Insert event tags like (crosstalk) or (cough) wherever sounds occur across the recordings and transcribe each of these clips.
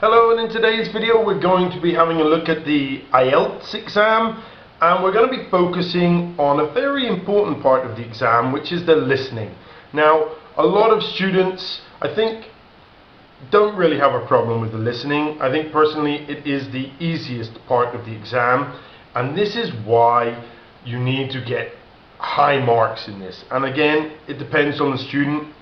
Hello and in today's video we're going to be having a look at the IELTS exam and we're going to be focusing on a very important part of the exam which is the listening. Now a lot of students I think don't really have a problem with the listening. I think personally it is the easiest part of the exam and this is why you need to get high marks in this and again it depends on the student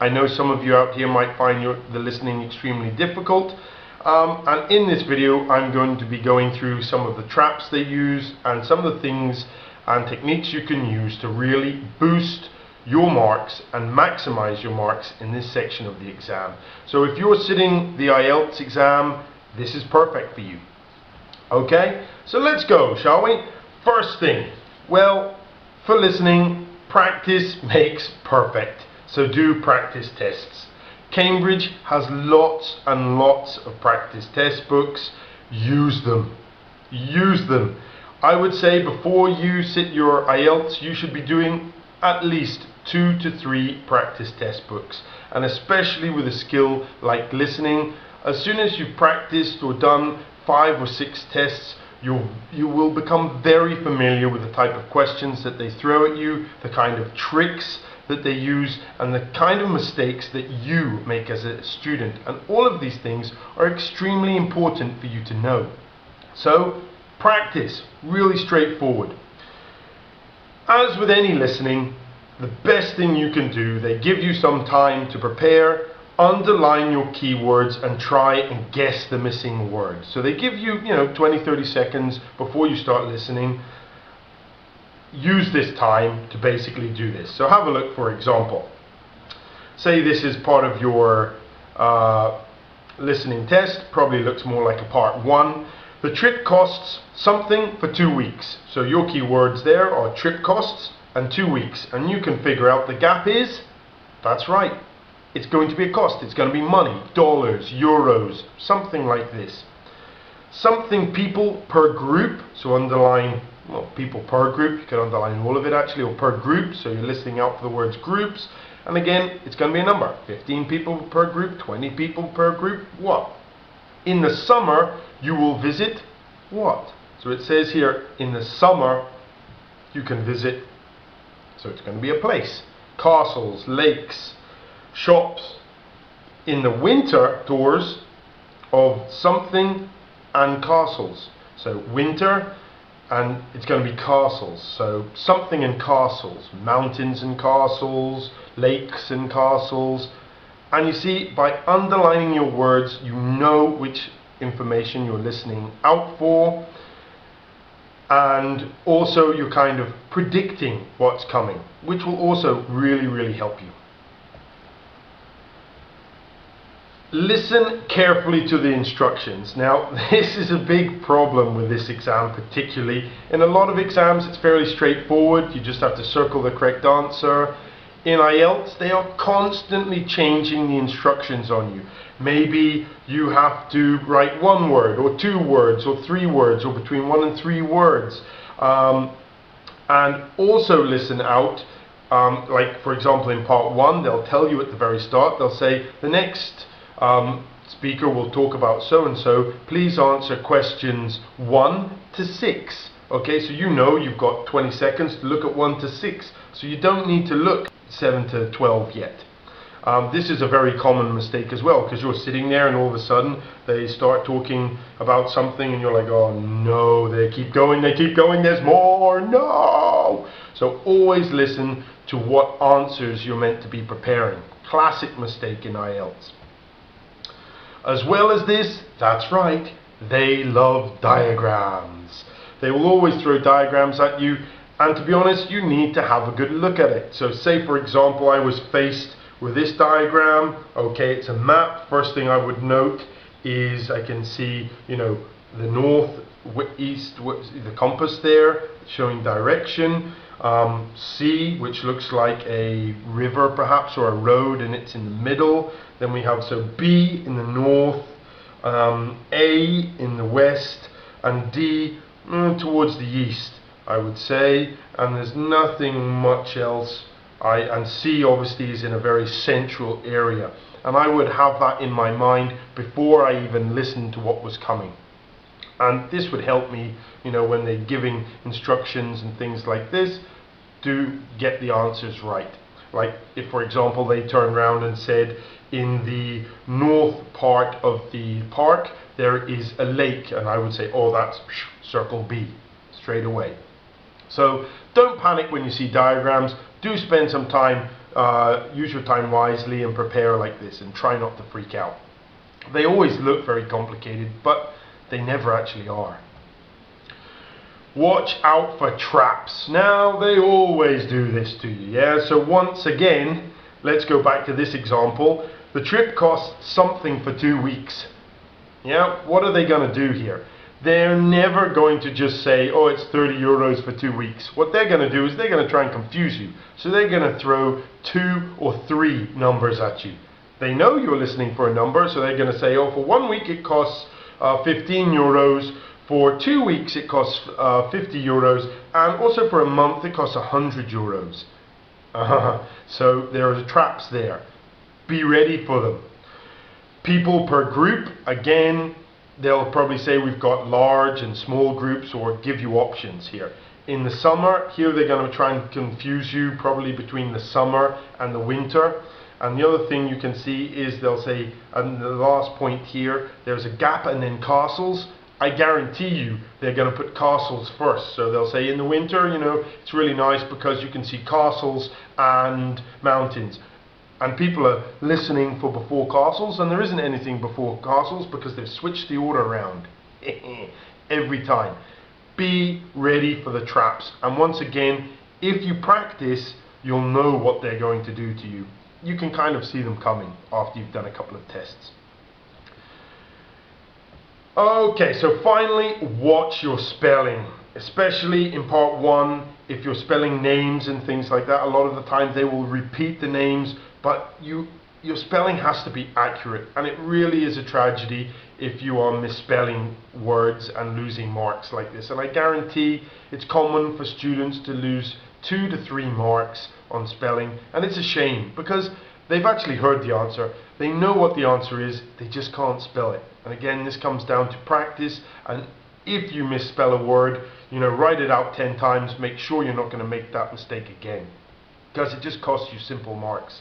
I know some of you out here might find your, the listening extremely difficult um, and in this video I'm going to be going through some of the traps they use and some of the things and techniques you can use to really boost your marks and maximize your marks in this section of the exam. So if you're sitting the IELTS exam, this is perfect for you. Okay, so let's go, shall we? First thing, well, for listening, practice makes perfect. So do practice tests. Cambridge has lots and lots of practice test books. Use them. Use them. I would say before you sit your IELTS, you should be doing at least two to three practice test books. And especially with a skill like listening, as soon as you've practiced or done five or six tests, you you will become very familiar with the type of questions that they throw at you, the kind of tricks that they use, and the kind of mistakes that you make as a student. And all of these things are extremely important for you to know. So, practice, really straightforward. As with any listening, the best thing you can do, they give you some time to prepare underline your keywords and try and guess the missing word. So they give you, you know, 20, 30 seconds before you start listening. Use this time to basically do this. So have a look, for example. Say this is part of your uh, listening test, probably looks more like a part one. The trip costs something for two weeks. So your keywords there are trip costs and two weeks. And you can figure out the gap is, that's right, it's going to be a cost. It's going to be money, dollars, euros, something like this. Something people per group, so underline well, people per group, you can underline all of it actually, or per group, so you're listing out for the words groups. And again, it's going to be a number. 15 people per group, 20 people per group, what? In the summer, you will visit what? So it says here, in the summer, you can visit, so it's going to be a place. Castles, lakes, shops in the winter doors of something and castles. So winter and it's going to be castles. So something in castles, mountains and castles, lakes and castles. And you see, by underlining your words, you know which information you're listening out for. And also you're kind of predicting what's coming, which will also really, really help you. Listen carefully to the instructions. Now, (laughs) this is a big problem with this exam particularly. In a lot of exams, it's fairly straightforward. You just have to circle the correct answer. In IELTS, they are constantly changing the instructions on you. Maybe you have to write one word, or two words, or three words, or between one and three words. Um, and also listen out, um, like for example in part one, they'll tell you at the very start, they'll say, the next um, speaker will talk about so and so. Please answer questions 1 to 6. Okay, so you know you've got 20 seconds to look at 1 to 6. So you don't need to look 7 to 12 yet. Um, this is a very common mistake as well because you're sitting there and all of a sudden they start talking about something and you're like, oh no, they keep going, they keep going, there's more, no! So always listen to what answers you're meant to be preparing. Classic mistake in IELTS. As well as this, that's right, they love diagrams. They will always throw diagrams at you and to be honest, you need to have a good look at it. So say for example, I was faced with this diagram. Okay, it's a map. First thing I would note is I can see, you know, the north, east, the compass there showing direction. Um, C, which looks like a river perhaps or a road and it's in the middle. Then we have so B in the north, um, A in the west, and D mm, towards the east, I would say. And there's nothing much else I, and C obviously is in a very central area. And I would have that in my mind before I even listened to what was coming. And this would help me, you know, when they're giving instructions and things like this, to get the answers right. Like if, for example, they turned around and said, in the north part of the park, there is a lake. And I would say, oh, that's circle B, straight away. So don't panic when you see diagrams. Do spend some time, uh, use your time wisely and prepare like this and try not to freak out. They always look very complicated, but they never actually are. Watch out for traps. Now, they always do this to you, yeah? So once again, let's go back to this example. The trip costs something for two weeks. Yeah, what are they going to do here? They're never going to just say, oh, it's 30 euros for two weeks. What they're going to do is they're going to try and confuse you. So they're going to throw two or three numbers at you. They know you're listening for a number, so they're going to say, oh, for one week it costs uh, 15 euros. For two weeks it costs uh, 50 euros. And also for a month it costs 100 euros. Uh, (laughs) so there are traps there. Be ready for them. People per group, again, they'll probably say we've got large and small groups or give you options here. In the summer, here they're going to try and confuse you probably between the summer and the winter. And the other thing you can see is they'll say, and the last point here, there's a gap and then castles. I guarantee you they're going to put castles first. So they'll say in the winter, you know, it's really nice because you can see castles and mountains. And people are listening for before castles, and there isn't anything before castles because they've switched the order around (laughs) every time. Be ready for the traps. And once again, if you practice, you'll know what they're going to do to you you can kind of see them coming after you've done a couple of tests. Okay, so finally, watch your spelling, especially in part one, if you're spelling names and things like that, a lot of the time they will repeat the names, but you your spelling has to be accurate, and it really is a tragedy if you are misspelling words and losing marks like this. And I guarantee it's common for students to lose two to three marks on spelling, and it's a shame because they've actually heard the answer. They know what the answer is, they just can't spell it. And again, this comes down to practice. And if you misspell a word, you know, write it out 10 times, make sure you're not going to make that mistake again because it just costs you simple marks.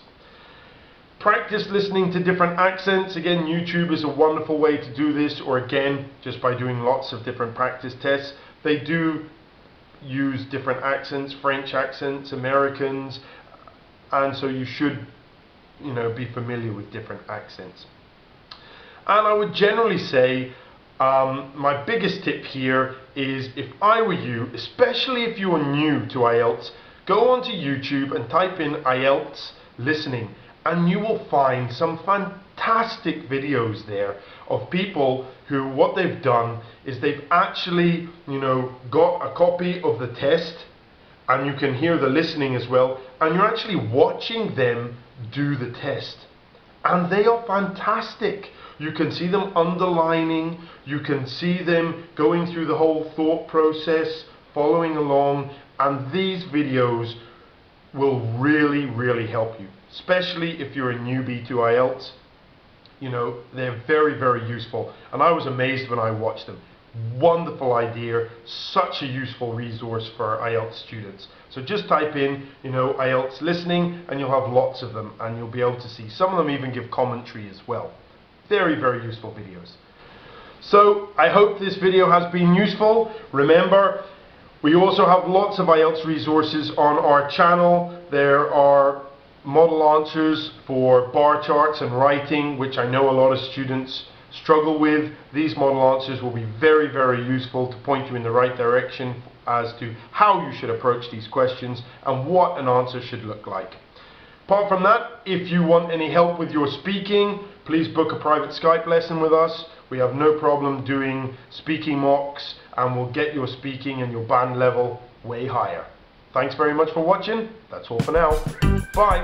Practice listening to different accents. Again, YouTube is a wonderful way to do this, or again, just by doing lots of different practice tests. They do use different accents, French accents, Americans, and so you should, you know, be familiar with different accents. And I would generally say um, my biggest tip here is if I were you, especially if you are new to IELTS, go onto YouTube and type in IELTS listening and you will find some fantastic videos there of people who what they've done is they've actually you know got a copy of the test and you can hear the listening as well and you're actually watching them do the test. And they are fantastic. You can see them underlining you can see them going through the whole thought process following along and these videos will really really help you especially if you're a newbie to IELTS. You know, they're very, very useful. And I was amazed when I watched them. Wonderful idea, such a useful resource for IELTS students. So just type in, you know, IELTS listening and you'll have lots of them and you'll be able to see. Some of them even give commentary as well. Very, very useful videos. So I hope this video has been useful. Remember, we also have lots of IELTS resources on our channel. There are model answers for bar charts and writing, which I know a lot of students struggle with. These model answers will be very, very useful to point you in the right direction as to how you should approach these questions and what an answer should look like. Apart from that, if you want any help with your speaking, please book a private Skype lesson with us. We have no problem doing speaking mocks and we'll get your speaking and your band level way higher. Thanks very much for watching. That's all for now. Bye.